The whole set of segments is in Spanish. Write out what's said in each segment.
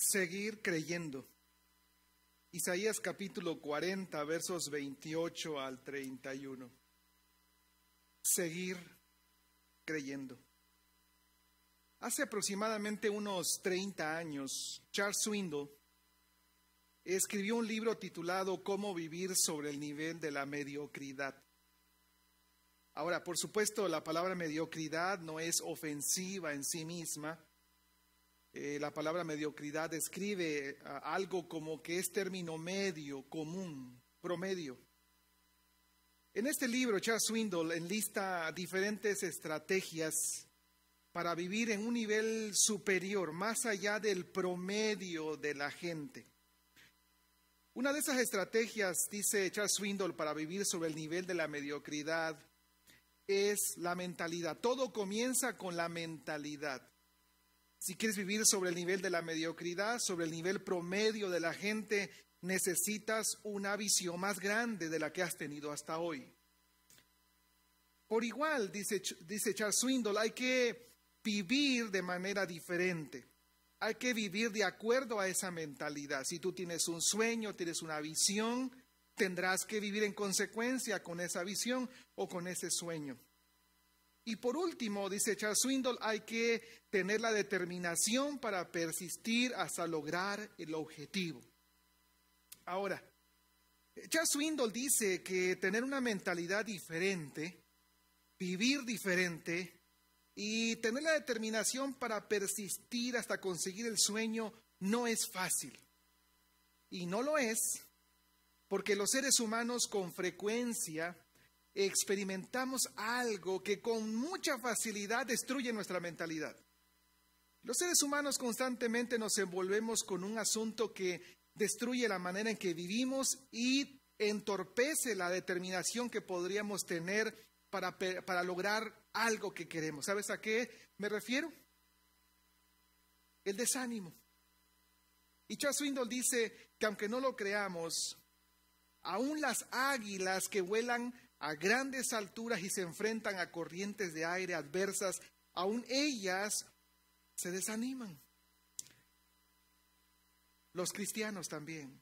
seguir creyendo. Isaías capítulo 40, versos 28 al 31. Seguir creyendo. Hace aproximadamente unos 30 años, Charles Swindle escribió un libro titulado Cómo vivir sobre el nivel de la mediocridad. Ahora, por supuesto, la palabra mediocridad no es ofensiva en sí misma, eh, la palabra mediocridad describe algo como que es término medio, común, promedio. En este libro, Charles Swindoll enlista diferentes estrategias para vivir en un nivel superior, más allá del promedio de la gente. Una de esas estrategias, dice Charles Swindoll, para vivir sobre el nivel de la mediocridad es la mentalidad. Todo comienza con la mentalidad. Si quieres vivir sobre el nivel de la mediocridad, sobre el nivel promedio de la gente, necesitas una visión más grande de la que has tenido hasta hoy. Por igual, dice, dice Charles Swindoll, hay que vivir de manera diferente. Hay que vivir de acuerdo a esa mentalidad. Si tú tienes un sueño, tienes una visión, tendrás que vivir en consecuencia con esa visión o con ese sueño. Y por último, dice Charles Swindoll, hay que tener la determinación para persistir hasta lograr el objetivo. Ahora, Charles Swindoll dice que tener una mentalidad diferente, vivir diferente y tener la determinación para persistir hasta conseguir el sueño no es fácil. Y no lo es porque los seres humanos con frecuencia experimentamos algo que con mucha facilidad destruye nuestra mentalidad. Los seres humanos constantemente nos envolvemos con un asunto que destruye la manera en que vivimos y entorpece la determinación que podríamos tener para, para lograr algo que queremos. ¿Sabes a qué me refiero? El desánimo. Y Charles dice que aunque no lo creamos, aún las águilas que vuelan a grandes alturas y se enfrentan a corrientes de aire adversas, aún ellas se desaniman. Los cristianos también.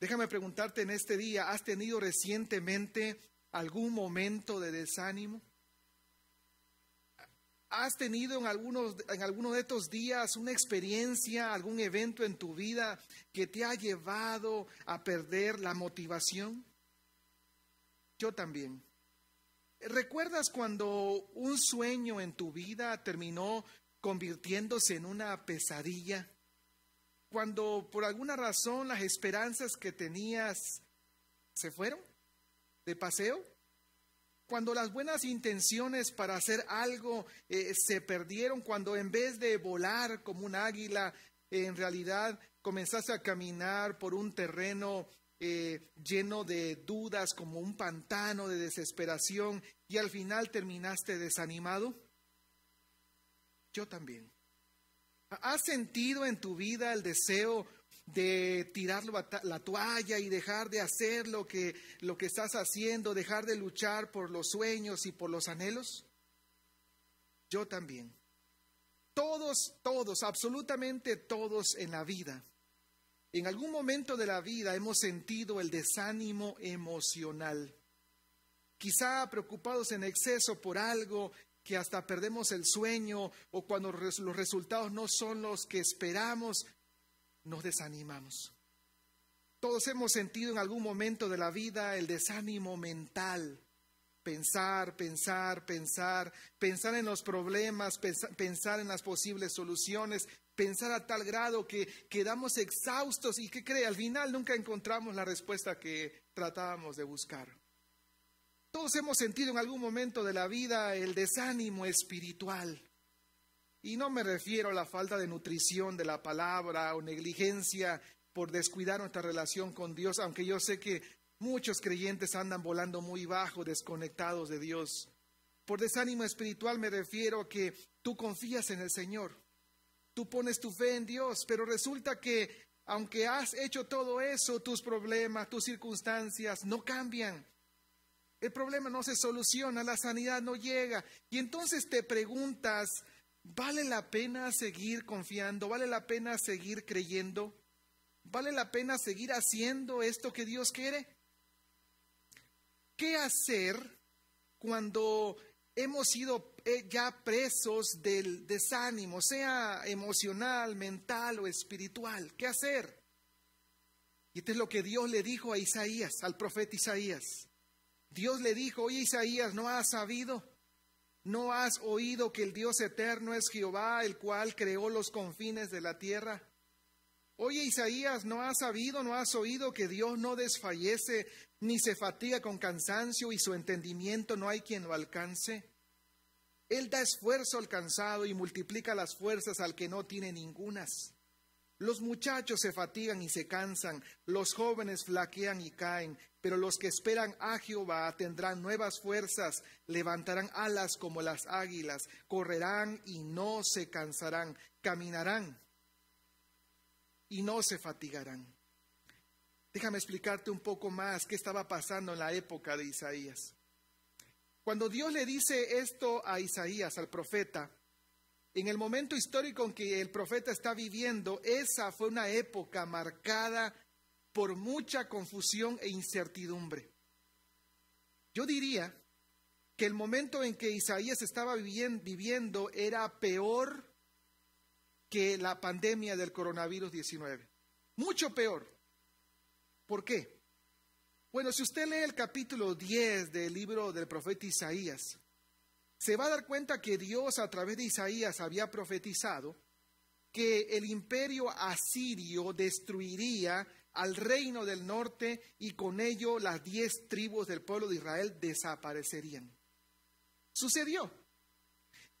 Déjame preguntarte en este día, ¿has tenido recientemente algún momento de desánimo? ¿Has tenido en algunos, en algunos de estos días una experiencia, algún evento en tu vida que te ha llevado a perder la motivación? Yo también. ¿Recuerdas cuando un sueño en tu vida terminó convirtiéndose en una pesadilla? Cuando por alguna razón las esperanzas que tenías se fueron de paseo? Cuando las buenas intenciones para hacer algo eh, se perdieron, cuando en vez de volar como un águila, en realidad comenzaste a caminar por un terreno eh, lleno de dudas, como un pantano de desesperación, y al final terminaste desanimado? Yo también. ¿Has sentido en tu vida el deseo de tirar la toalla y dejar de hacer lo que, lo que estás haciendo, dejar de luchar por los sueños y por los anhelos? Yo también. Todos, todos, absolutamente todos en la vida en algún momento de la vida hemos sentido el desánimo emocional, quizá preocupados en exceso por algo que hasta perdemos el sueño o cuando los resultados no son los que esperamos, nos desanimamos. Todos hemos sentido en algún momento de la vida el desánimo mental. Pensar, pensar, pensar, pensar en los problemas, pensar, en las posibles soluciones, pensar a tal grado que quedamos exhaustos y que cree, al final nunca encontramos la respuesta que tratábamos de buscar. Todos hemos sentido en algún momento de la vida el desánimo espiritual. Y no me refiero a la falta de nutrición de la palabra o negligencia por descuidar nuestra relación con Dios, aunque yo sé que muchos creyentes andan volando muy bajo, desconectados de Dios. Por desánimo espiritual me refiero a que tú confías en el Señor, tú pones tu fe en Dios, pero resulta que aunque has hecho todo eso, tus problemas, tus circunstancias no cambian. El problema no se soluciona, la sanidad no llega. Y entonces te preguntas, ¿Vale la pena seguir confiando? ¿Vale la pena seguir creyendo? ¿Vale la pena seguir haciendo esto que Dios quiere? ¿Qué hacer cuando hemos sido ya presos del desánimo, sea emocional, mental o espiritual? ¿Qué hacer? Y esto es lo que Dios le dijo a Isaías, al profeta Isaías. Dios le dijo, oye Isaías, ¿no has sabido? ¿No has oído que el Dios eterno es Jehová, el cual creó los confines de la tierra? Oye Isaías, ¿no has sabido, no has oído que Dios no desfallece ni se fatiga con cansancio y su entendimiento no hay quien lo alcance? Él da esfuerzo al cansado y multiplica las fuerzas al que no tiene ningunas. Los muchachos se fatigan y se cansan, los jóvenes flaquean y caen, pero los que esperan a Jehová tendrán nuevas fuerzas, levantarán alas como las águilas, correrán y no se cansarán, caminarán y no se fatigarán. Déjame explicarte un poco más qué estaba pasando en la época de Isaías. Cuando Dios le dice esto a Isaías, al profeta, en el momento histórico en que el profeta está viviendo, esa fue una época marcada por mucha confusión e incertidumbre. Yo diría que el momento en que Isaías estaba viviendo era peor que la pandemia del coronavirus 19. Mucho peor. ¿Por qué? Bueno, si usted lee el capítulo 10 del libro del profeta Isaías, se va a dar cuenta que Dios a través de Isaías había profetizado que el imperio asirio destruiría al reino del norte y con ello las diez tribus del pueblo de Israel desaparecerían. Sucedió.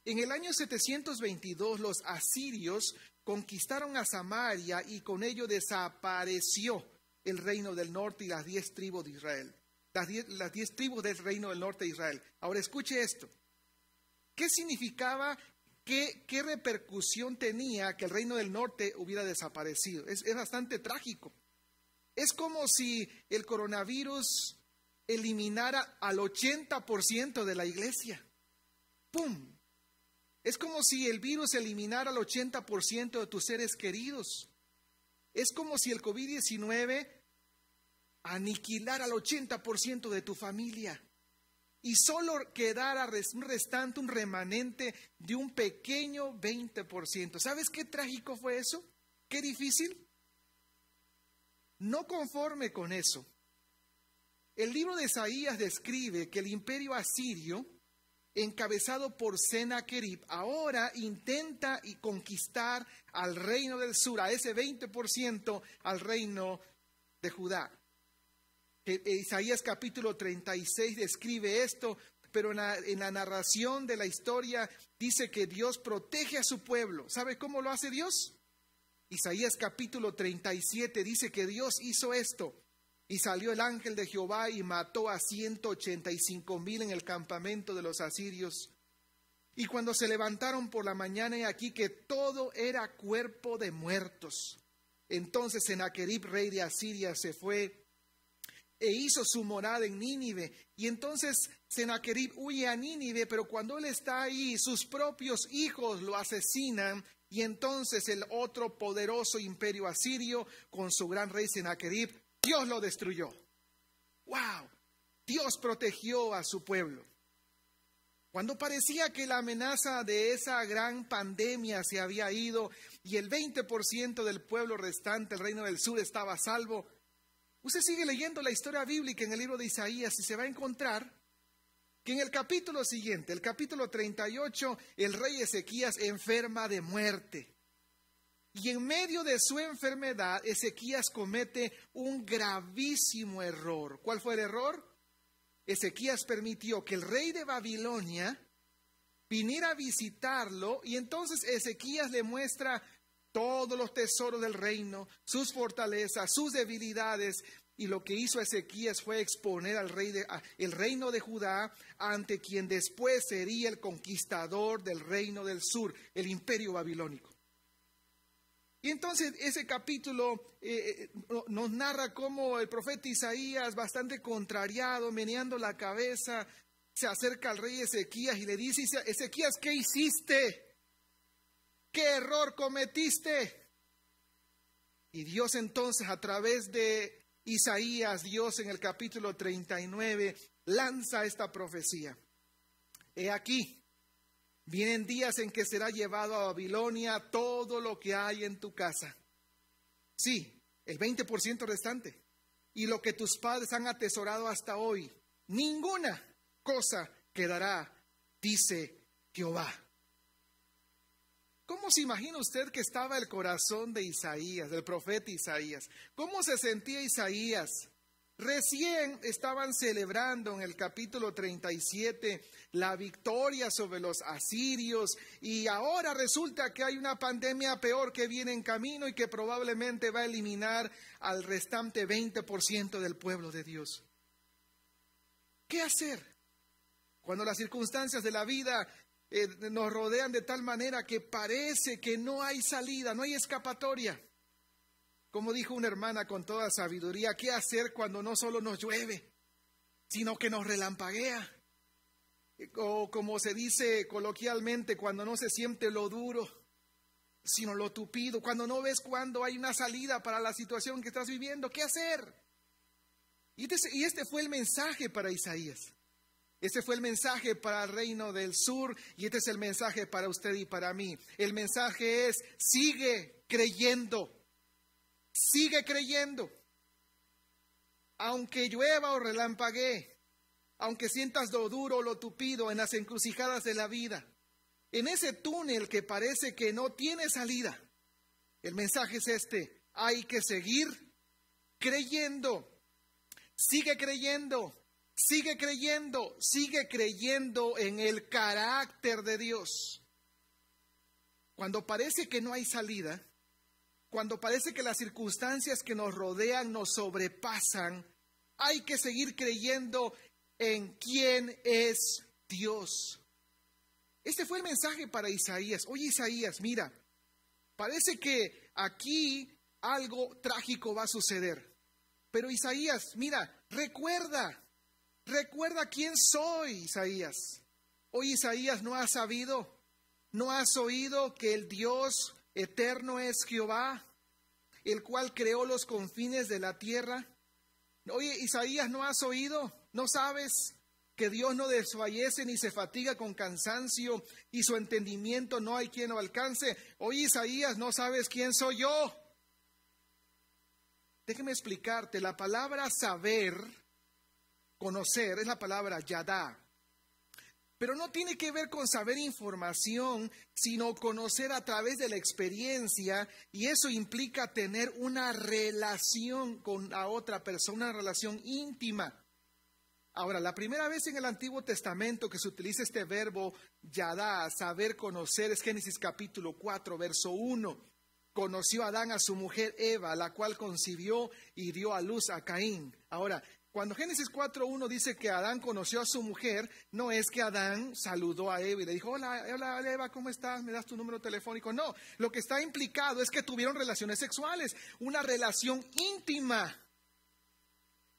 En el año 722 los asirios conquistaron a Samaria y con ello desapareció el reino del norte y las diez tribus de Israel. Las diez, las diez tribus del reino del norte de Israel. Ahora escuche esto. ¿Qué significaba ¿Qué, ¿qué, repercusión tenía que el reino del norte hubiera desaparecido? Es, es, bastante trágico. Es como si el coronavirus eliminara al 80% de la iglesia. ¡Pum! Es como si el virus eliminara al 80% de tus seres queridos. Es como si el COVID-19 aniquilara al 80% de tu familia y solo quedara un restante, un remanente de un pequeño 20%. ¿Sabes qué trágico fue eso? ¿Qué difícil? No conforme con eso, el libro de Isaías describe que el imperio asirio, encabezado por Sennacherib, ahora intenta y conquistar al reino del sur, a ese 20% al reino de Judá. E, e Isaías capítulo 36 describe esto, pero en la, en la, narración de la historia dice que Dios protege a su pueblo. ¿Sabe cómo lo hace Dios? Isaías capítulo 37 dice que Dios hizo esto. Y salió el ángel de Jehová y mató a 185 mil en el campamento de los asirios. Y cuando se levantaron por la mañana, y aquí que todo era cuerpo de muertos. Entonces Senaquerib, rey de Asiria, se fue e hizo su morada en Nínive. Y entonces Senaquerib huye a Nínive, pero cuando él está ahí, sus propios hijos lo asesinan y entonces el otro poderoso imperio asirio, con su gran rey Sennacherib, Dios lo destruyó. ¡Wow! Dios protegió a su pueblo. Cuando parecía que la amenaza de esa gran pandemia se había ido y el 20% del pueblo restante, el reino del sur, estaba salvo, usted sigue leyendo la historia bíblica en el libro de Isaías y se va a encontrar que en el capítulo siguiente, el capítulo 38, el rey Ezequías enferma de muerte. Y en medio de su enfermedad, Ezequías comete un gravísimo error. ¿Cuál fue el error? Ezequías permitió que el rey de Babilonia viniera a visitarlo y entonces Ezequías le muestra todos los tesoros del reino, sus fortalezas, sus debilidades, y lo que hizo Ezequías fue exponer al rey de, el reino de Judá ante quien después sería el conquistador del reino del sur, el imperio babilónico. Y entonces ese capítulo eh, eh, nos narra cómo el profeta Isaías, bastante contrariado, meneando la cabeza, se acerca al rey Ezequías y le dice, Ezequías, ¿qué hiciste? ¿qué error cometiste? Y Dios entonces a través de Isaías, Dios en el capítulo 39, lanza esta profecía. He aquí, vienen días en que será llevado a Babilonia todo lo que hay en tu casa. Sí, el 20% restante. Y lo que tus padres han atesorado hasta hoy, ninguna cosa quedará, dice Jehová. ¿Cómo se imagina usted que estaba el corazón de Isaías, del profeta Isaías? ¿Cómo se sentía Isaías? Recién estaban celebrando en el capítulo 37 la victoria sobre los asirios y ahora resulta que hay una pandemia peor que viene en camino y que probablemente va a eliminar al restante 20% del pueblo de Dios. ¿Qué hacer? Cuando las circunstancias de la vida eh, nos rodean de tal manera que parece que no hay salida, no hay escapatoria. Como dijo una hermana con toda sabiduría, ¿qué hacer cuando no solo nos llueve, sino que nos relampaguea? O como se dice coloquialmente, cuando no se siente lo duro, sino lo tupido, cuando no ves cuando hay una salida para la situación que estás viviendo, ¿qué hacer? Y este, y este fue el mensaje para Isaías. Este fue el mensaje para el reino del sur y este es el mensaje para usted y para mí. El mensaje es, sigue creyendo. Sigue creyendo. Aunque llueva o relampaguee, aunque sientas lo duro o lo tupido en las encrucijadas de la vida, en ese túnel que parece que no tiene salida, el mensaje es este, hay que seguir creyendo. Sigue creyendo, sigue creyendo, sigue creyendo en el carácter de Dios. Cuando parece que no hay salida, cuando parece que las circunstancias que nos rodean nos sobrepasan, hay que seguir creyendo en quién es Dios. Este fue el mensaje para Isaías. Oye Isaías, mira, parece que aquí algo trágico va a suceder. Pero Isaías, mira, recuerda, recuerda quién soy, Isaías. Hoy Isaías no ha sabido, no has oído que el Dios eterno es Jehová, el cual creó los confines de la tierra. Oye, Isaías, ¿no has oído? ¿No sabes que Dios no desfallece ni se fatiga con cansancio y su entendimiento no hay quien lo alcance? Oye, Isaías, ¿no sabes quién soy yo? Déjeme explicarte, la palabra saber, conocer, es la palabra yadá, pero no tiene que ver con saber información, sino conocer a través de la experiencia y eso implica tener una relación con la otra persona, una relación íntima. Ahora, la primera vez en el Antiguo Testamento que se utiliza este verbo yadá, saber conocer, es Génesis capítulo 4, verso 1. Conoció Adán a su mujer Eva, la cual concibió y dio a luz a Caín. Ahora, cuando Génesis 4.1 dice que Adán conoció a su mujer, no es que Adán saludó a Eva y le dijo, hola, hola Eva, ¿cómo estás? ¿Me das tu número telefónico? No, lo que está implicado es que tuvieron relaciones sexuales, una relación íntima.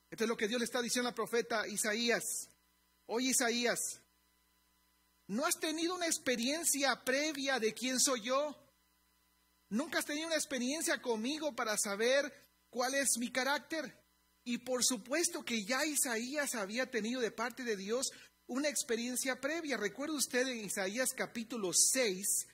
Esto es lo que Dios le está diciendo al profeta Isaías. Oye Isaías, ¿no has tenido una experiencia previa de quién soy yo? ¿Nunca has tenido una experiencia conmigo para saber cuál es mi carácter? Y por supuesto que ya Isaías había tenido de parte de Dios una experiencia previa. Recuerda usted en Isaías capítulo 6,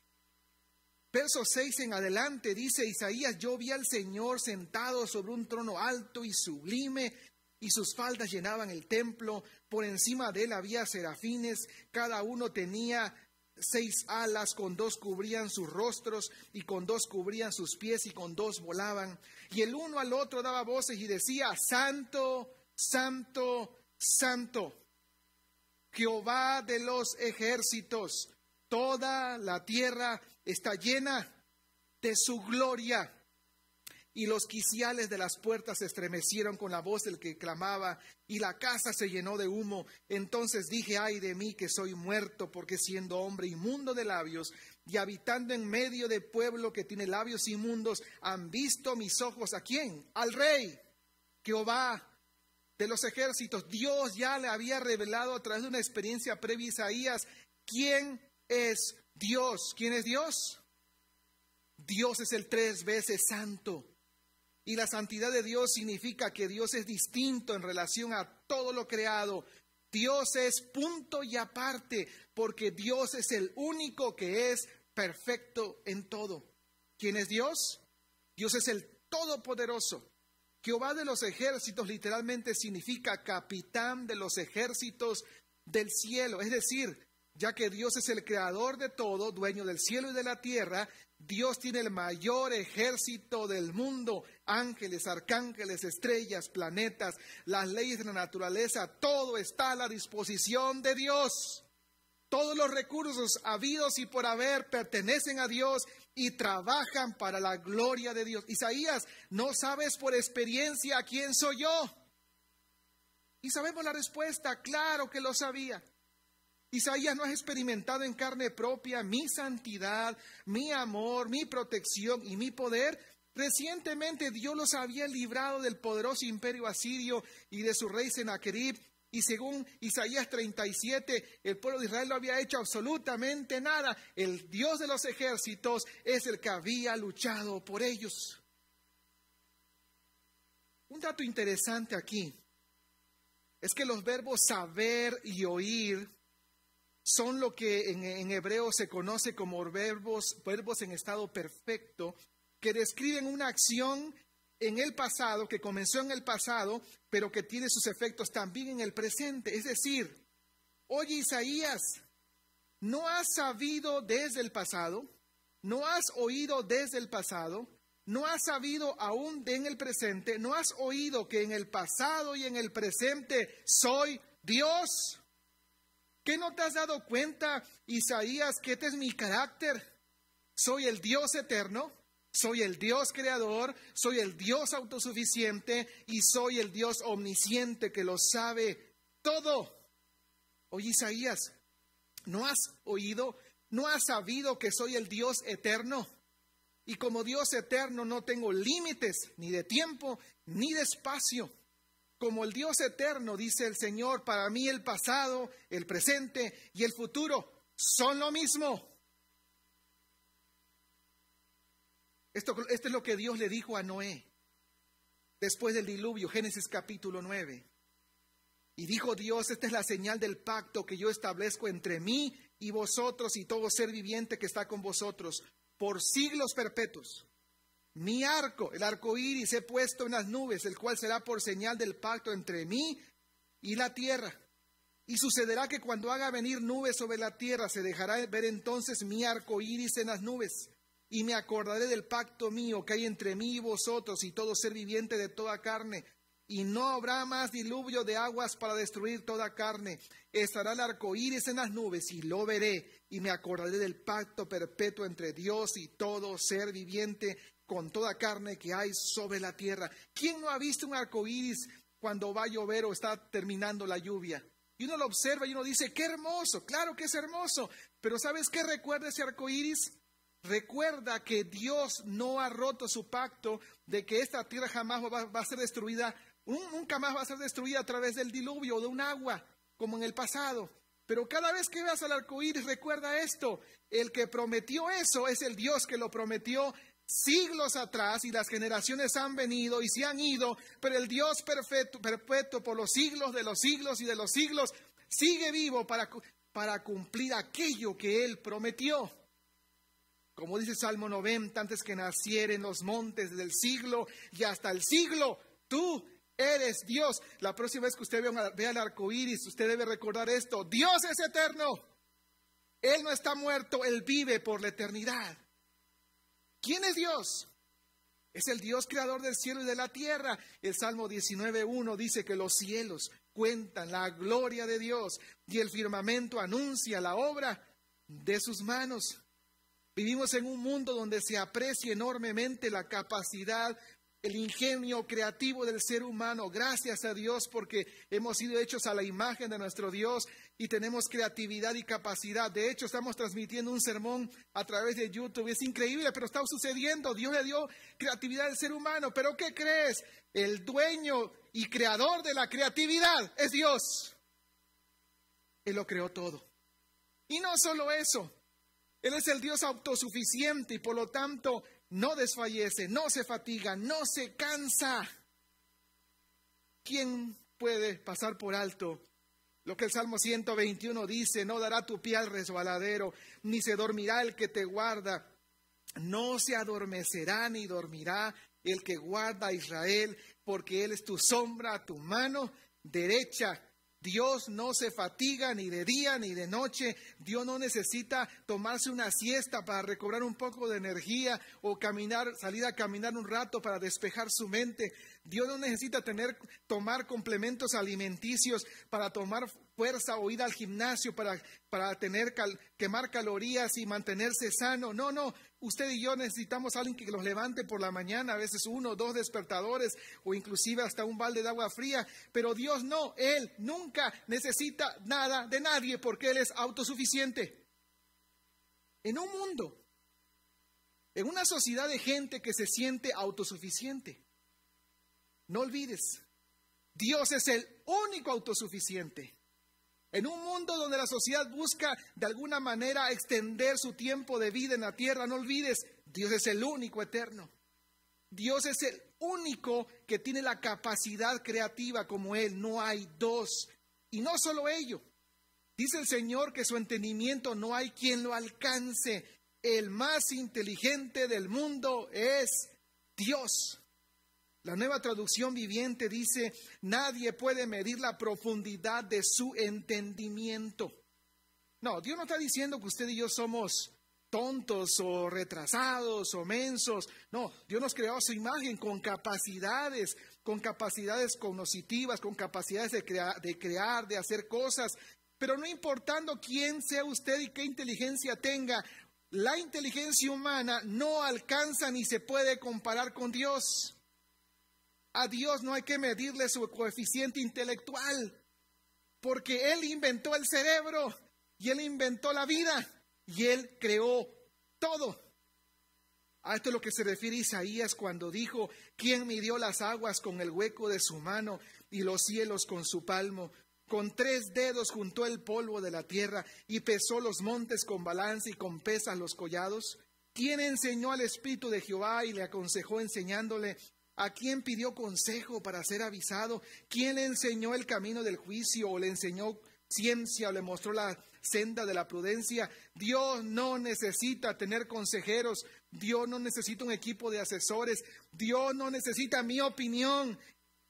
verso 6 en adelante, dice Isaías, yo vi al Señor sentado sobre un trono alto y sublime, y sus faldas llenaban el templo, por encima de él había serafines, cada uno tenía seis alas, con dos cubrían sus rostros y con dos cubrían sus pies y con dos volaban. Y el uno al otro daba voces y decía, Santo, Santo, Santo, Jehová de los ejércitos, toda la tierra está llena de su gloria y los quiciales de las puertas se estremecieron con la voz del que clamaba, y la casa se llenó de humo. Entonces dije, ay de mí que soy muerto, porque siendo hombre inmundo de labios, y habitando en medio de pueblo que tiene labios inmundos, han visto mis ojos a quién? Al rey, Jehová de los ejércitos. Dios ya le había revelado a través de una experiencia previa a Isaías quién es Dios. ¿Quién es Dios? Dios es el tres veces santo. Y la santidad de Dios significa que Dios es distinto en relación a todo lo creado. Dios es punto y aparte, porque Dios es el único que es perfecto en todo. ¿Quién es Dios? Dios es el Todopoderoso. Jehová de los ejércitos literalmente significa capitán de los ejércitos del cielo. Es decir, ya que Dios es el creador de todo, dueño del cielo y de la tierra, Dios tiene el mayor ejército del mundo, ángeles, arcángeles, estrellas, planetas, las leyes de la naturaleza, todo está a la disposición de Dios. Todos los recursos habidos y por haber pertenecen a Dios y trabajan para la gloria de Dios. Isaías, ¿no sabes por experiencia quién soy yo? Y sabemos la respuesta, claro que lo sabía. Isaías no ha experimentado en carne propia mi santidad, mi amor, mi protección y mi poder. Recientemente Dios los había librado del poderoso imperio asirio y de su rey Sennacherib. Y según Isaías 37, el pueblo de Israel no había hecho absolutamente nada. El Dios de los ejércitos es el que había luchado por ellos. Un dato interesante aquí es que los verbos saber y oír son lo que en, hebreo se conoce como verbos, verbos en estado perfecto, que describen una acción en el pasado, que comenzó en el pasado, pero que tiene sus efectos también en el presente. Es decir, oye Isaías, ¿no has sabido desde el pasado? ¿No has oído desde el pasado? ¿No has sabido aún en el presente? ¿No has oído que en el pasado y en el presente soy Dios? ¿Qué no te has dado cuenta, Isaías, que este es mi carácter? Soy el Dios eterno, soy el Dios creador, soy el Dios autosuficiente y soy el Dios omnisciente que lo sabe todo. Oye, Isaías, ¿no has oído, no has sabido que soy el Dios eterno? Y como Dios eterno no tengo límites ni de tiempo ni de espacio. Como el Dios eterno, dice el Señor, para mí el pasado, el presente y el futuro son lo mismo. Esto, esto, es lo que Dios le dijo a Noé después del diluvio, Génesis capítulo 9. Y dijo Dios, esta es la señal del pacto que yo establezco entre mí y vosotros y todo ser viviente que está con vosotros por siglos perpetuos. Mi arco, el arco iris, he puesto en las nubes, el cual será por señal del pacto entre mí y la tierra. Y sucederá que cuando haga venir nubes sobre la tierra, se dejará ver entonces mi arco iris en las nubes. Y me acordaré del pacto mío que hay entre mí y vosotros y todo ser viviente de toda carne. Y no habrá más diluvio de aguas para destruir toda carne. Estará el arco iris en las nubes y lo veré. Y me acordaré del pacto perpetuo entre Dios y todo ser viviente con toda carne que hay sobre la tierra. ¿Quién no ha visto un arco iris cuando va a llover o está terminando la lluvia? Y uno lo observa y uno dice, qué hermoso, claro que es hermoso, pero ¿sabes qué recuerda ese arco iris? Recuerda que Dios no ha roto su pacto de que esta tierra jamás va, a ser destruida, nunca más va a ser destruida a través del diluvio o de un agua, como en el pasado. Pero cada vez que veas al arco iris, recuerda esto: el que prometió eso es el Dios que lo prometió siglos atrás y las generaciones han venido y se han ido, pero el Dios perfecto, perpetuo por los siglos de los siglos y de los siglos sigue vivo para, para cumplir aquello que Él prometió. Como dice Salmo 90, antes que naciera en los montes del siglo y hasta el siglo, tú eres Dios. La próxima vez que usted vea, vea el arco iris, usted debe recordar esto: Dios es eterno. Él no está muerto, Él vive por la eternidad. ¿Quién es Dios? Es el Dios creador del cielo y de la tierra. El Salmo 19.1 dice que los cielos cuentan la gloria de Dios y el firmamento anuncia la obra de sus manos. Vivimos en un mundo donde se aprecia enormemente la capacidad el ingenio creativo del ser humano. Gracias a Dios porque hemos sido hechos a la imagen de nuestro Dios y tenemos creatividad y capacidad. De hecho, estamos transmitiendo un sermón a través de YouTube. Es increíble, pero está sucediendo. Dios le dio creatividad al ser humano. Pero ¿qué crees? El dueño y creador de la creatividad es Dios. Él lo creó todo. Y no solo eso, Él es el Dios autosuficiente y por lo tanto no desfallece, no se fatiga, no se cansa. ¿Quién puede pasar por alto lo que el Salmo 121 dice? No dará tu pie al resbaladero, ni se dormirá el que te guarda. No se adormecerá ni dormirá el que guarda a Israel, porque Él es tu sombra, tu mano derecha. Dios no se fatiga ni de día ni de noche. Dios no necesita tomarse una siesta para recobrar un poco de energía o caminar, salir a caminar un rato para despejar su mente. Dios no necesita tener, tomar complementos alimenticios para tomar fuerza o ir al gimnasio para, para tener quemar calorías y mantenerse sano. No, no. Usted y yo necesitamos a alguien que los levante por la mañana, a veces uno o dos despertadores o inclusive hasta un balde de agua fría. Pero Dios no, Él nunca necesita nada de nadie porque Él es autosuficiente. En un mundo, en una sociedad de gente que se siente autosuficiente, no olvides, Dios es el único autosuficiente. En un mundo donde la sociedad busca de alguna manera extender su tiempo de vida en la tierra, no olvides, Dios es el único eterno. Dios es el único que tiene la capacidad creativa como Él. No hay dos. Y no solo ello. Dice el Señor que su entendimiento no hay quien lo alcance. El más inteligente del mundo es Dios. La nueva traducción viviente dice, nadie puede medir la profundidad de su entendimiento. No, Dios no está diciendo que usted y yo somos tontos o retrasados o mensos. No, Dios nos creó a su imagen con capacidades, con capacidades cognitivas, con capacidades de, de crear, de hacer cosas. Pero no importando quién sea usted y qué inteligencia tenga, la inteligencia humana no alcanza ni se puede comparar con Dios. A Dios no hay que medirle su coeficiente intelectual, porque Él inventó el cerebro y Él inventó la vida y Él creó todo. A esto es lo que se refiere Isaías cuando dijo, ¿quién midió las aguas con el hueco de su mano y los cielos con su palmo? Con tres dedos juntó el polvo de la tierra y pesó los montes con balance y con pesas los collados. ¿Quién enseñó al Espíritu de Jehová y le aconsejó enseñándole ¿A quién pidió consejo para ser avisado? ¿Quién le enseñó el camino del juicio o le enseñó ciencia o le mostró la senda de la prudencia? Dios no necesita tener consejeros, Dios no necesita un equipo de asesores, Dios no necesita mi opinión,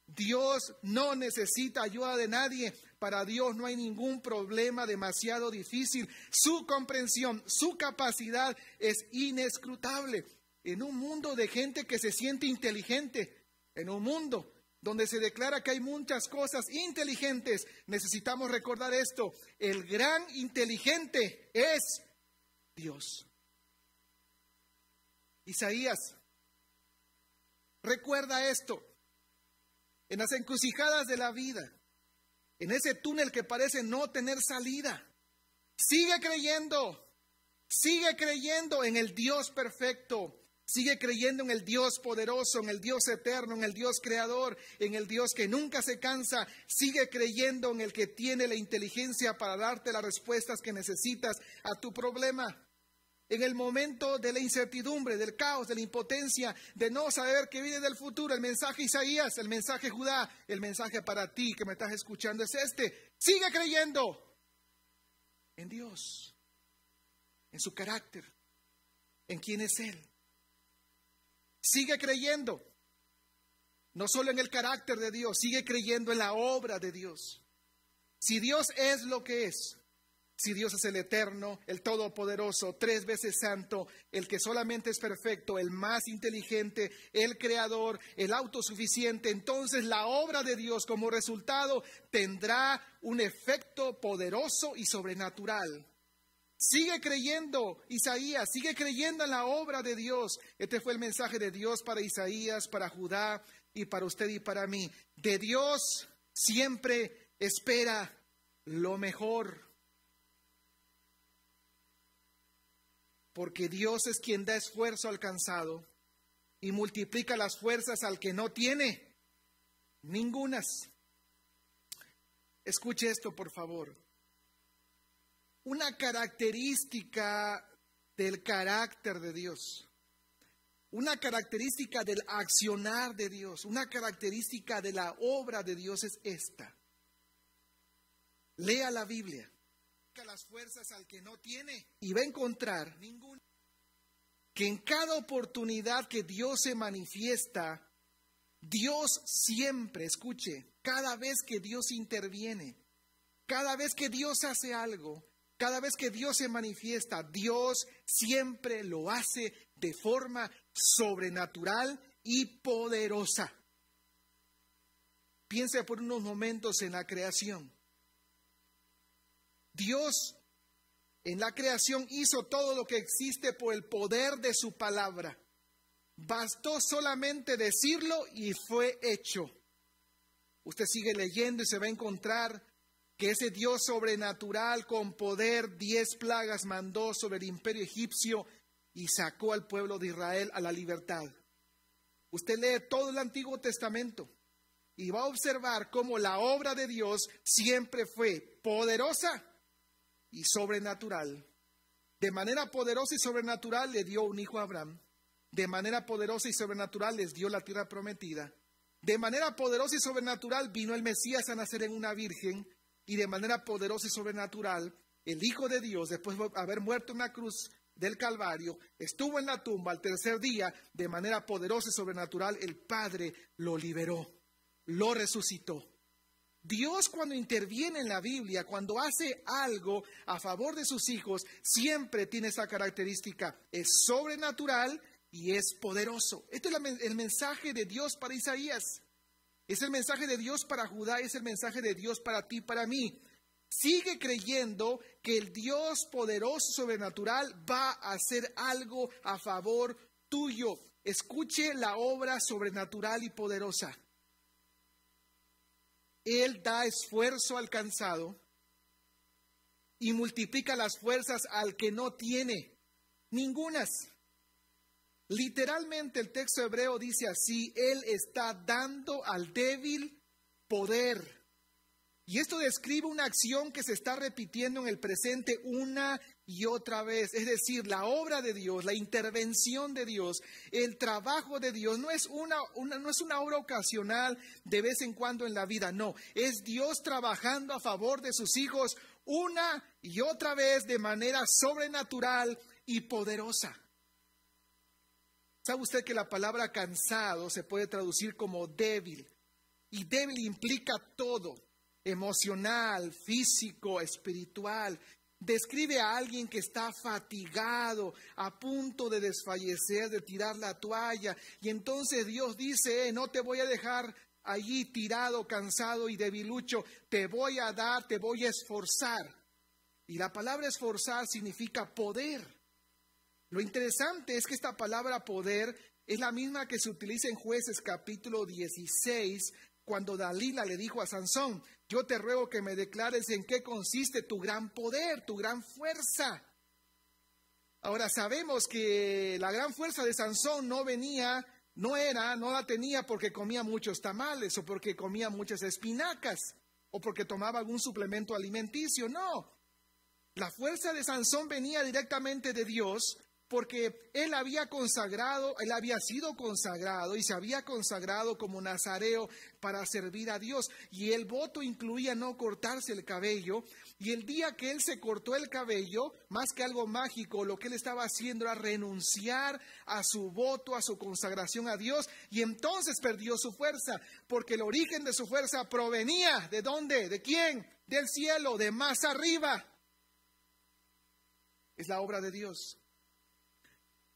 Dios no necesita ayuda de nadie. Para Dios no hay ningún problema demasiado difícil. Su comprensión, su capacidad es inescrutable en un mundo de gente que se siente inteligente, en un mundo donde se declara que hay muchas cosas inteligentes, necesitamos recordar esto, el gran inteligente es Dios. Isaías, recuerda esto, en las encrucijadas de la vida, en ese túnel que parece no tener salida, sigue creyendo, sigue creyendo en el Dios perfecto, Sigue creyendo en el Dios poderoso, en el Dios eterno, en el Dios creador, en el Dios que nunca se cansa. Sigue creyendo en el que tiene la inteligencia para darte las respuestas que necesitas a tu problema. En el momento de la incertidumbre, del caos, de la impotencia, de no saber qué viene del futuro, el mensaje Isaías, el mensaje Judá, el mensaje para ti que me estás escuchando es este. Sigue creyendo en Dios, en su carácter, en quién es Él. Sigue creyendo, no solo en el carácter de Dios, sigue creyendo en la obra de Dios. Si Dios es lo que es, si Dios es el eterno, el todopoderoso, tres veces santo, el que solamente es perfecto, el más inteligente, el creador, el autosuficiente, entonces la obra de Dios como resultado tendrá un efecto poderoso y sobrenatural. Sigue creyendo Isaías, sigue creyendo en la obra de Dios. Este fue el mensaje de Dios para Isaías, para Judá y para usted y para mí. De Dios siempre espera lo mejor. Porque Dios es quien da esfuerzo alcanzado y multiplica las fuerzas al que no tiene ningunas. Escuche esto, por favor una característica del carácter de Dios una característica del accionar de Dios, una característica de la obra de Dios es esta. Lea la Biblia. Las fuerzas al que no tiene y va a encontrar ningún que en cada oportunidad que Dios se manifiesta, Dios siempre, escuche, cada vez que Dios interviene, cada vez que Dios hace algo, cada vez que Dios se manifiesta, Dios siempre lo hace de forma sobrenatural y poderosa. Piense por unos momentos en la creación. Dios en la creación hizo todo lo que existe por el poder de su palabra. Bastó solamente decirlo y fue hecho. Usted sigue leyendo y se va a encontrar que ese Dios sobrenatural con poder, diez plagas mandó sobre el imperio egipcio y sacó al pueblo de Israel a la libertad. Usted lee todo el Antiguo Testamento y va a observar cómo la obra de Dios siempre fue poderosa y sobrenatural. De manera poderosa y sobrenatural le dio un hijo a Abraham. De manera poderosa y sobrenatural les dio la tierra prometida. De manera poderosa y sobrenatural vino el Mesías a nacer en una virgen. Y de manera poderosa y sobrenatural, el Hijo de Dios, después de haber muerto en la cruz, del Calvario, estuvo en la tumba al tercer día, de manera poderosa y sobrenatural, el Padre lo liberó, lo resucitó. Dios cuando interviene en la Biblia, cuando hace algo a favor de sus hijos, siempre tiene esa característica. Es sobrenatural y es poderoso. Este es el mensaje de Dios para Isaías. Es el mensaje de Dios para Judá, es el mensaje de Dios para ti, para mí. Sigue creyendo que el Dios poderoso, sobrenatural, va a hacer algo a favor tuyo. Escuche la obra sobrenatural y poderosa. Él da esfuerzo al cansado y multiplica las fuerzas al que no tiene ningunas. Literalmente el texto hebreo dice así, Él está dando al débil poder. Y esto describe una acción que se está repitiendo en el presente una y otra vez. Es decir, la obra de Dios, la intervención de Dios, el trabajo de Dios no es una, no es una obra ocasional de vez en cuando en la vida, no. Es Dios trabajando a favor de sus hijos una y otra vez de manera sobrenatural y poderosa. ¿Sabe usted que la palabra cansado se puede traducir como débil? Y débil implica todo emocional, físico, espiritual. Describe a alguien que está fatigado, a punto de desfallecer, de tirar la toalla. Y entonces Dios dice, eh, no te voy a dejar allí tirado, cansado y debilucho, te voy a dar, te voy a esforzar. Y la palabra esforzar significa poder. Lo interesante es que esta palabra poder es la misma que se utiliza en jueces capítulo 16, cuando Dalila le dijo a Sansón, yo te ruego que me declares en qué consiste tu gran poder, tu gran fuerza. Ahora sabemos que la gran fuerza de Sansón no venía, no era, no la tenía porque comía muchos tamales o porque comía muchas espinacas o porque tomaba algún suplemento alimenticio, no. La fuerza de Sansón venía directamente de Dios porque él había consagrado, él había sido consagrado y se había consagrado como nazareo para servir a Dios. Y el voto incluía no cortarse el cabello. Y el día que él se cortó el cabello, más que algo mágico, lo que él estaba haciendo era renunciar a su voto, a su consagración a Dios. Y entonces perdió su fuerza, porque el origen de su fuerza provenía de dónde, de quién, del cielo, de más arriba. Es la obra de Dios.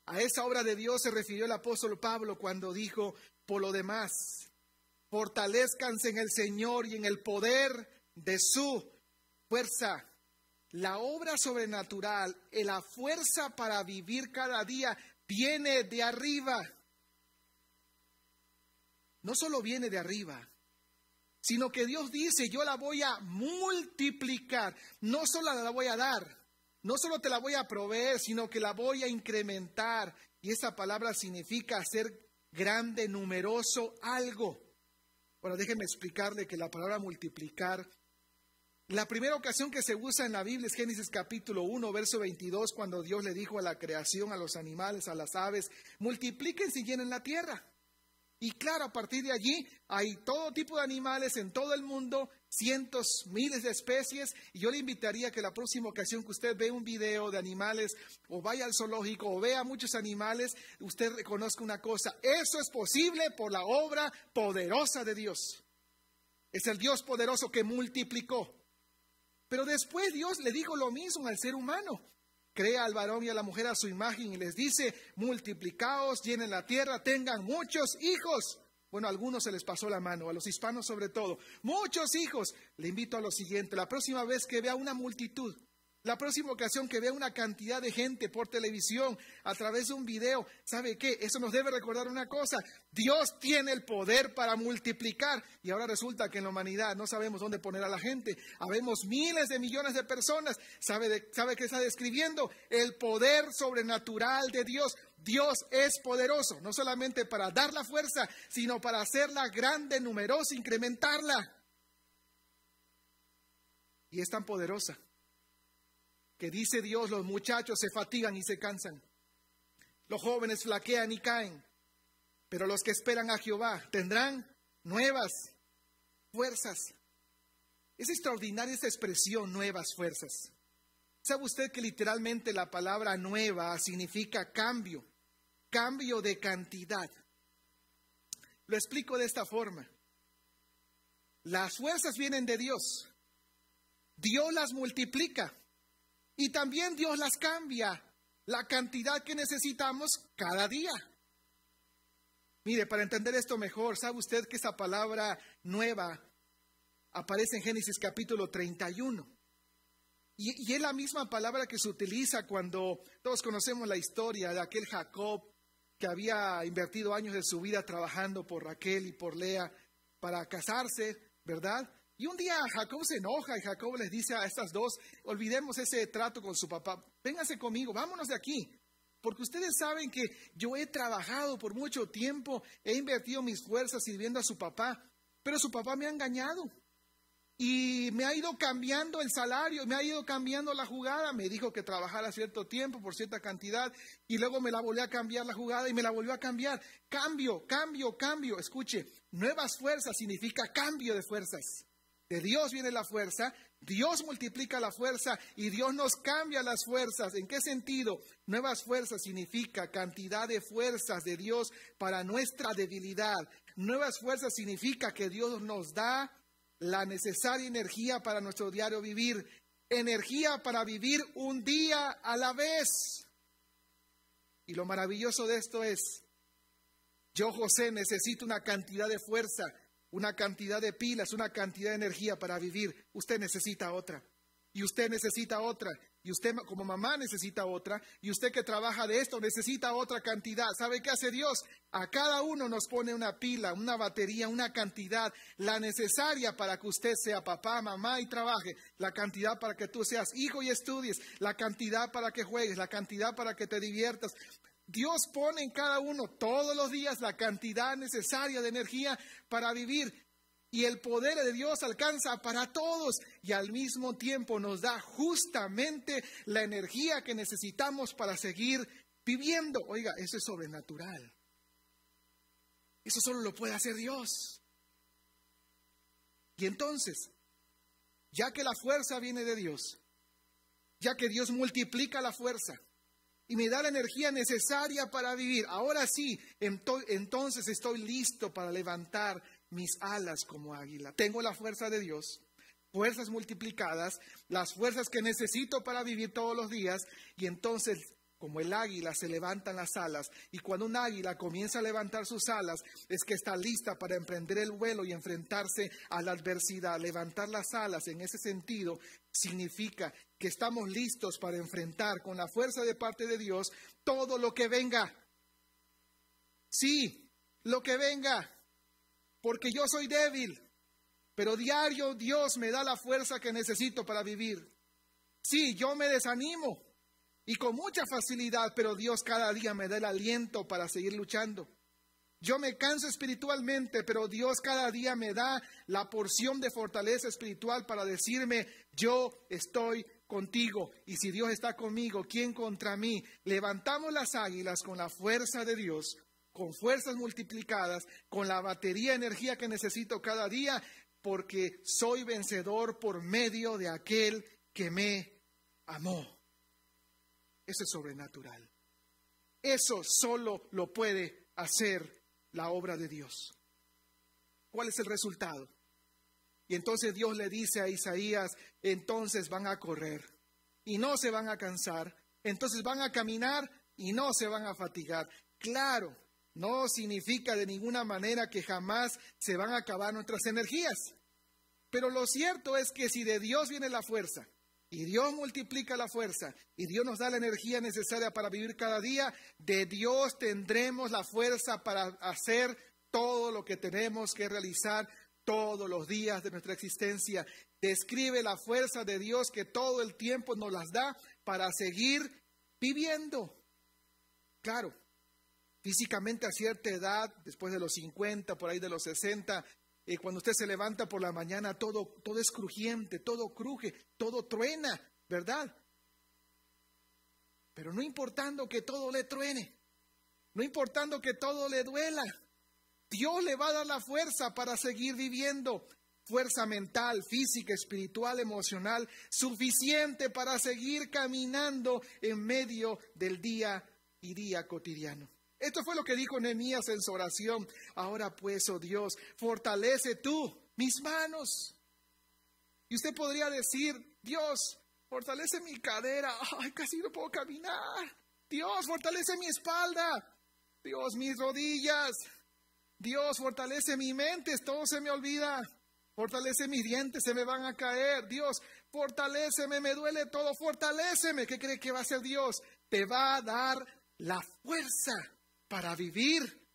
A esa obra de Dios se refirió el apóstol Pablo cuando dijo, por lo demás, fortalezcanse en el Señor y en el poder de su fuerza. La obra sobrenatural, la fuerza para vivir cada día, viene de arriba. No solo viene de arriba, sino que Dios dice, yo la voy a multiplicar, no solo la voy a dar, no solo te la voy a proveer, sino que la voy a incrementar. Y esa palabra significa hacer grande, numeroso algo. Bueno, déjenme explicarle que la palabra multiplicar, La primera ocasión que se usa en la Biblia es Génesis capítulo 1, verso 22, cuando Dios le dijo a la creación, a los animales, a las aves, multiplíquense y llenen la tierra. Y claro, a partir de allí hay todo tipo de animales en todo el mundo, cientos, miles de especies. Y yo le invitaría que la próxima ocasión que usted vea un video de animales o vaya al zoológico o vea muchos animales, usted reconozca una cosa. Eso es posible por la obra poderosa de Dios. Es el Dios poderoso que multiplicó. Pero después Dios le dijo lo mismo al ser humano. Crea al varón y a la mujer a su imagen y les dice, multiplicaos, llenen la tierra, tengan muchos hijos. Bueno, a algunos se les pasó la mano, a los hispanos sobre todo. Muchos hijos. Le invito a lo siguiente, la próxima vez que vea una multitud, la próxima ocasión que vea una cantidad de gente por televisión, a través de un video, ¿sabe qué? Eso nos debe recordar una cosa. Dios tiene el poder para multiplicar. Y ahora resulta que en la humanidad no sabemos dónde poner a la gente. Habemos miles de millones de personas. ¿Sabe, ¿Sabe qué está describiendo? El poder sobrenatural de Dios. Dios es poderoso, no solamente para dar la fuerza, sino para hacerla grande, numerosa, incrementarla. Y es tan poderosa que dice Dios, los muchachos se fatigan y se cansan. Los jóvenes flaquean y caen. Pero los que esperan a Jehová tendrán nuevas fuerzas. Es extraordinaria esta expresión, nuevas fuerzas. ¿Sabe usted que literalmente la palabra nueva significa cambio, cambio de cantidad? Lo explico de esta forma. Las fuerzas vienen de Dios. Dios las multiplica. Y también Dios las cambia, la cantidad que necesitamos cada día. Mire, para entender esto mejor, ¿sabe usted que esa palabra nueva aparece en Génesis capítulo 31? Y, y es la misma palabra que se utiliza cuando todos conocemos la historia de aquel Jacob que había invertido años de su vida trabajando por Raquel y por Lea para casarse, ¿verdad? Y un día Jacob se enoja y Jacob les dice a estas dos, olvidemos ese trato con su papá, vénganse conmigo, vámonos de aquí. Porque ustedes saben que yo he trabajado por mucho tiempo, he invertido mis fuerzas sirviendo a su papá, pero su papá me ha engañado. Y me ha ido cambiando el salario, me ha ido cambiando la jugada. Me dijo que trabajara cierto tiempo por cierta cantidad y luego me la volvió a cambiar la jugada y me la volvió a cambiar. Cambio, cambio, cambio. Escuche, nuevas fuerzas significa cambio de fuerzas. De Dios viene la fuerza, Dios multiplica la fuerza y Dios nos cambia las fuerzas. ¿En qué sentido? Nuevas fuerzas significa cantidad de fuerzas de Dios para nuestra debilidad. Nuevas fuerzas significa que Dios nos da la necesaria energía para nuestro diario vivir. Energía para vivir un día a la vez. Y lo maravilloso de esto es, yo José necesito una cantidad de fuerza una cantidad de pilas, una cantidad de energía para vivir. Usted necesita otra. Y usted necesita otra. Y usted como mamá necesita otra. Y usted que trabaja de esto necesita otra cantidad. ¿Sabe qué hace Dios? A cada uno nos pone una pila, una batería, una cantidad, la necesaria para que usted sea papá, mamá y trabaje. La cantidad para que tú seas hijo y estudies. La cantidad para que juegues. La cantidad para que te diviertas. Dios pone en cada uno todos los días la cantidad necesaria de energía para vivir. Y el poder de Dios alcanza para todos y al mismo tiempo nos da justamente la energía que necesitamos para seguir viviendo. Oiga, eso es sobrenatural. Eso solo lo puede hacer Dios. Y entonces, ya que la fuerza viene de Dios, ya que Dios multiplica la fuerza, y me da la energía necesaria para vivir. Ahora sí, entonces estoy listo para levantar mis alas como águila. Tengo la fuerza de Dios, fuerzas multiplicadas, las fuerzas que necesito para vivir todos los días y entonces como el águila se levantan las alas y cuando un águila comienza a levantar sus alas es que está lista para emprender el vuelo y enfrentarse a la adversidad. Levantar las alas en ese sentido significa que estamos listos para enfrentar con la fuerza de parte de Dios todo lo que venga. Sí, lo que venga, porque yo soy débil, pero diario Dios me da la fuerza que necesito para vivir. Sí, yo me desanimo y con mucha facilidad, pero Dios cada día me da el aliento para seguir luchando. Yo me canso espiritualmente, pero Dios cada día me da la porción de fortaleza espiritual para decirme, yo estoy contigo. Y si Dios está conmigo, ¿quién contra mí? Levantamos las águilas con la fuerza de Dios, con fuerzas multiplicadas, con la batería energía que necesito cada día, porque soy vencedor por medio de aquel que me amó. Eso es sobrenatural. Eso solo lo puede hacer la obra de Dios. ¿Cuál es el resultado? Y entonces Dios le dice a Isaías, entonces van a correr y no se van a cansar, entonces van a caminar y no se van a fatigar. Claro, no significa de ninguna manera que jamás se van a acabar nuestras energías. Pero lo cierto es que si de Dios viene la fuerza, y Dios multiplica la fuerza y Dios nos da la energía necesaria para vivir cada día, de Dios tendremos la fuerza para hacer todo lo que tenemos que realizar todos los días de nuestra existencia. Describe la fuerza de Dios que todo el tiempo nos las da para seguir viviendo. Claro, físicamente a cierta edad, después de los 50, por ahí de los 60, y cuando usted se levanta por la mañana, todo, todo es crujiente, todo cruje, todo truena, ¿verdad? Pero no importando que todo le truene, no importando que todo le duela, Dios le va a dar la fuerza para seguir viviendo, fuerza mental, física, espiritual, emocional, suficiente para seguir caminando en medio del día y día cotidiano. Esto fue lo que dijo Nehemías en su oración. Ahora pues, oh Dios, fortalece tú mis manos. Y usted podría decir, Dios, fortalece mi cadera. Ay, casi no puedo caminar. Dios, fortalece mi espalda. Dios, mis rodillas. Dios, fortalece mi mente. Todo se me olvida. Fortalece mis dientes, se me van a caer. Dios, fortaléceme, me duele todo. Fortaléceme. ¿Qué cree que va a hacer Dios? Te va a dar la fuerza para vivir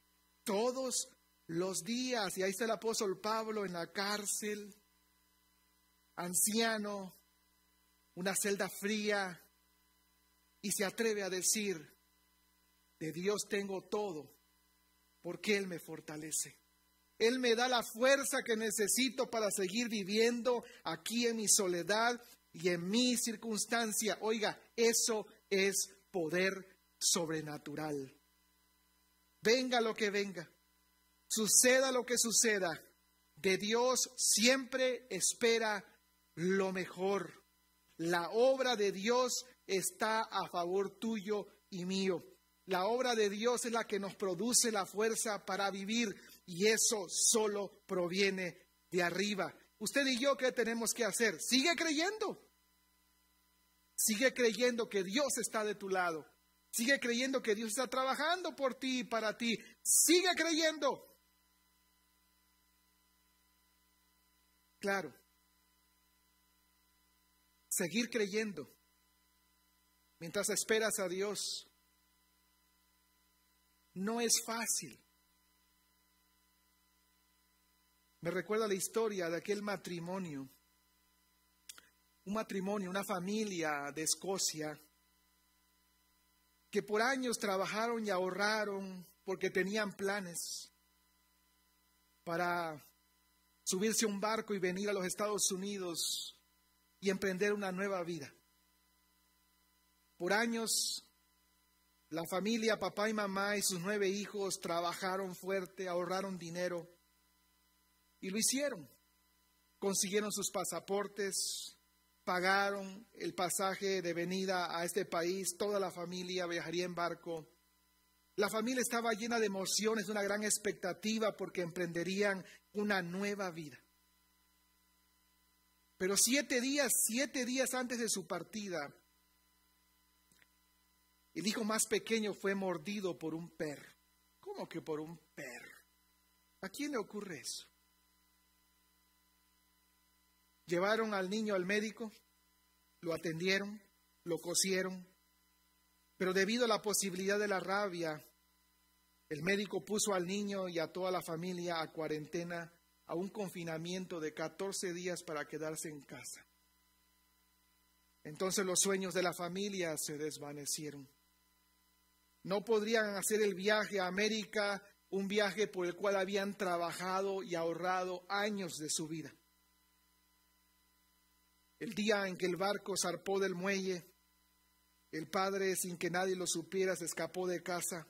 todos los días. Y ahí está el apóstol Pablo en la cárcel, anciano, una celda fría, y se atreve a decir, de Dios tengo todo, porque Él me fortalece. Él me da la fuerza que necesito para seguir viviendo aquí en mi soledad y en mi circunstancia. Oiga, eso es poder sobrenatural venga lo que venga, suceda lo que suceda, de Dios siempre espera lo mejor. La obra de Dios está a favor tuyo y mío. La obra de Dios es la que nos produce la fuerza para vivir y eso solo proviene de arriba. Usted y yo, ¿qué tenemos que hacer? Sigue creyendo. Sigue creyendo que Dios está de tu lado. Sigue creyendo que Dios está trabajando por ti y para ti. Sigue creyendo. Claro. Seguir creyendo mientras esperas a Dios no es fácil. Me recuerda la historia de aquel matrimonio, un matrimonio, una familia de Escocia que por años trabajaron y ahorraron porque tenían planes para subirse a un barco y venir a los Estados Unidos y emprender una nueva vida. Por años, la familia, papá y mamá y sus nueve hijos trabajaron fuerte, ahorraron dinero y lo hicieron. Consiguieron sus pasaportes, pagaron el pasaje de venida a este país, toda la familia viajaría en barco. La familia estaba llena de emociones, de una gran expectativa porque emprenderían una nueva vida. Pero siete días, siete días antes de su partida, el hijo más pequeño fue mordido por un perro. ¿Cómo que por un perro? ¿A quién le ocurre eso? Llevaron al niño al médico, lo atendieron, lo cosieron, pero debido a la posibilidad de la rabia, el médico puso al niño y a toda la familia a cuarentena, a un confinamiento de 14 días para quedarse en casa. Entonces los sueños de la familia se desvanecieron. No podrían hacer el viaje a América un viaje por el cual habían trabajado y ahorrado años de su vida. El día en que el barco zarpó del muelle, el padre, sin que nadie lo supiera, se escapó de casa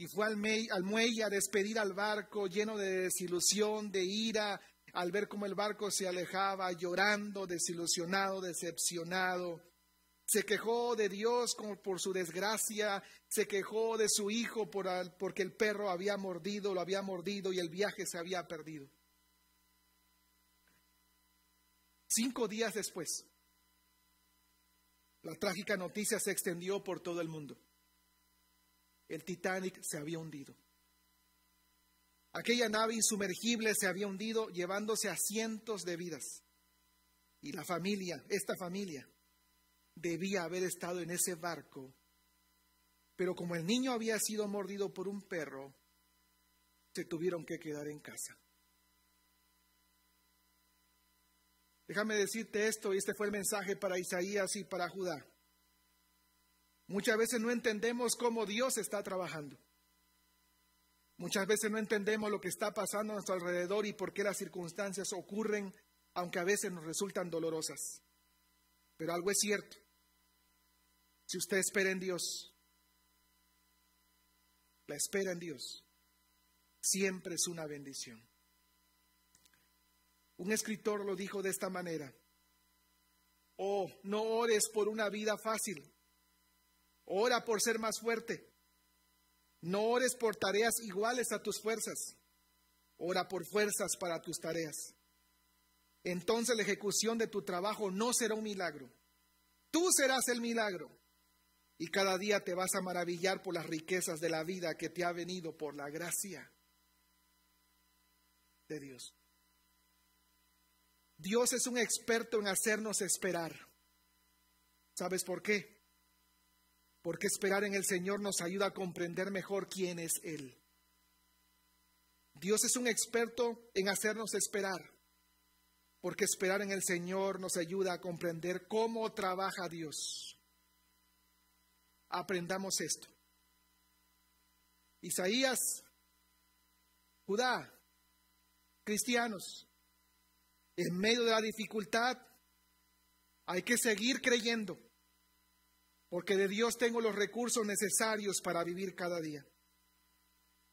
y fue al, muelle a despedir al barco lleno de desilusión, de ira, al ver cómo el barco se alejaba, llorando, desilusionado, decepcionado. Se quejó de Dios por su desgracia, se quejó de su hijo por porque el perro había mordido, lo había mordido y el viaje se había perdido. Cinco días después, la trágica noticia se extendió por todo el mundo el Titanic se había hundido. Aquella nave insumergible se había hundido llevándose a cientos de vidas. Y la familia, esta familia, debía haber estado en ese barco. Pero como el niño había sido mordido por un perro, se tuvieron que quedar en casa. Déjame decirte esto, y este fue el mensaje para Isaías y para Judá. Muchas veces no entendemos cómo Dios está trabajando. Muchas veces no entendemos lo que está pasando a nuestro alrededor y por qué las circunstancias ocurren, aunque a veces nos resultan dolorosas. Pero algo es cierto. Si usted espera en Dios, la espera en Dios siempre es una bendición. Un escritor lo dijo de esta manera. Oh, no ores por una vida fácil, Ora por ser más fuerte. No ores por tareas iguales a tus fuerzas. Ora por fuerzas para tus tareas. Entonces la ejecución de tu trabajo no será un milagro. Tú serás el milagro. Y cada día te vas a maravillar por las riquezas de la vida que te ha venido por la gracia de Dios. Dios es un experto en hacernos esperar. ¿Sabes por qué? porque esperar en el Señor nos ayuda a comprender mejor quién es Él. Dios es un experto en hacernos esperar, porque esperar en el Señor nos ayuda a comprender cómo trabaja Dios. Aprendamos esto. Isaías, Judá, cristianos, en medio de la dificultad hay que seguir creyendo porque de Dios tengo los recursos necesarios para vivir cada día.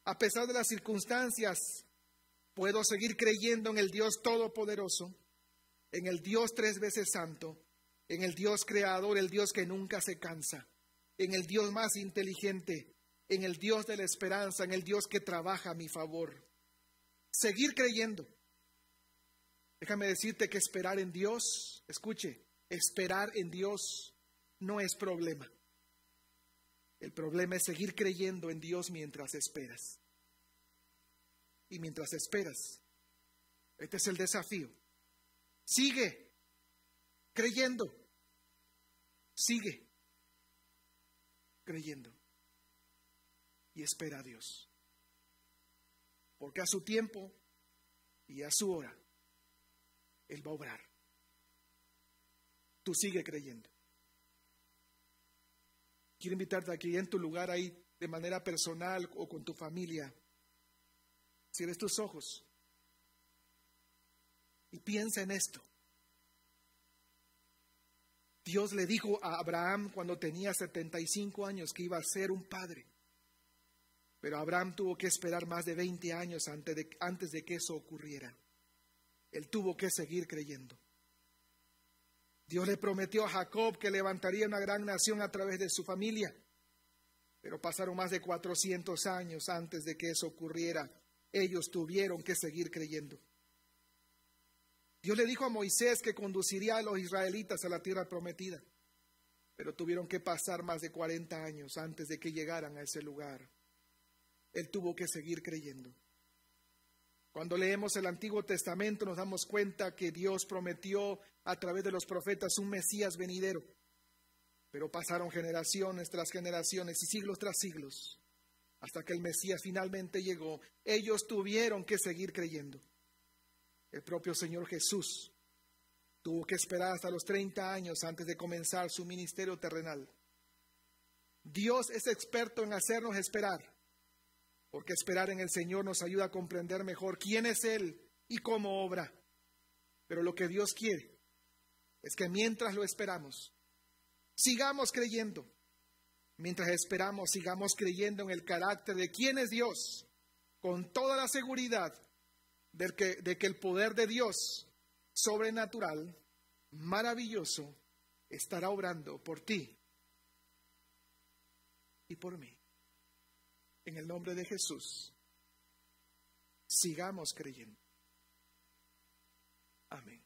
A pesar de las circunstancias, puedo seguir creyendo en el Dios Todopoderoso, en el Dios tres veces santo, en el Dios creador, el Dios que nunca se cansa, en el Dios más inteligente, en el Dios de la esperanza, en el Dios que trabaja a mi favor. Seguir creyendo. Déjame decirte que esperar en Dios, escuche, esperar en Dios no es problema. El problema es seguir creyendo en Dios mientras esperas. Y mientras esperas, este es el desafío. Sigue creyendo. Sigue creyendo. Y espera a Dios. Porque a su tiempo y a su hora, Él va a obrar. Tú sigue creyendo. Quiero invitarte a que en tu lugar ahí, de manera personal o con tu familia, cierres tus ojos y piensa en esto. Dios le dijo a Abraham cuando tenía 75 años que iba a ser un padre. Pero Abraham tuvo que esperar más de 20 años antes de, antes de que eso ocurriera. Él tuvo que seguir creyendo. Dios le prometió a Jacob que levantaría una gran nación a través de su familia. Pero pasaron más de 400 años antes de que eso ocurriera. Ellos tuvieron que seguir creyendo. Dios le dijo a Moisés que conduciría a los israelitas a la tierra prometida. Pero tuvieron que pasar más de 40 años antes de que llegaran a ese lugar. Él tuvo que seguir creyendo. Cuando leemos el Antiguo Testamento nos damos cuenta que Dios prometió a través de los profetas un Mesías venidero. Pero pasaron generaciones tras generaciones y siglos tras siglos hasta que el Mesías finalmente llegó. Ellos tuvieron que seguir creyendo. El propio Señor Jesús tuvo que esperar hasta los 30 años antes de comenzar su ministerio terrenal. Dios es experto en hacernos esperar porque esperar en el Señor nos ayuda a comprender mejor quién es Él y cómo obra. Pero lo que Dios quiere es que mientras lo esperamos, sigamos creyendo. Mientras esperamos, sigamos creyendo en el carácter de quién es Dios, con toda la seguridad de que, de que el poder de Dios sobrenatural, maravilloso, estará obrando por ti y por mí. En el nombre de Jesús, sigamos creyendo. Amén.